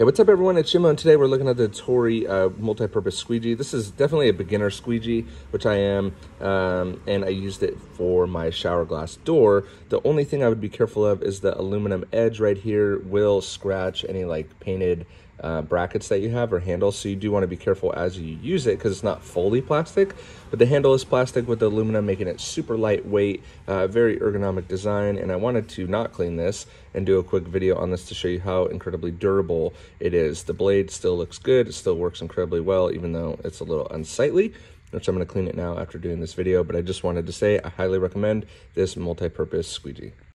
Hey, what's up everyone? It's Jimbo and today we're looking at the Ettore uh, multi-purpose squeegee. This is definitely a beginner squeegee, which I am, um, and I used it for my shower glass door. The only thing I would be careful of is the aluminum edge right here will scratch any like painted uh, brackets that you have or handles. So you do want to be careful as you use it because it's not fully plastic, but the handle is plastic with the aluminum, making it super lightweight, uh, very ergonomic design. And I wanted to not clean this and do a quick video on this to show you how incredibly durable it is. The blade still looks good. It still works incredibly well, even though it's a little unsightly which I'm going to clean it now after doing this video, but I just wanted to say I highly recommend this multi-purpose squeegee.